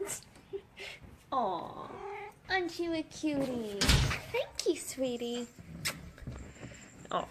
Aw, aren't you a cutie? Thank you, sweetie. Oh.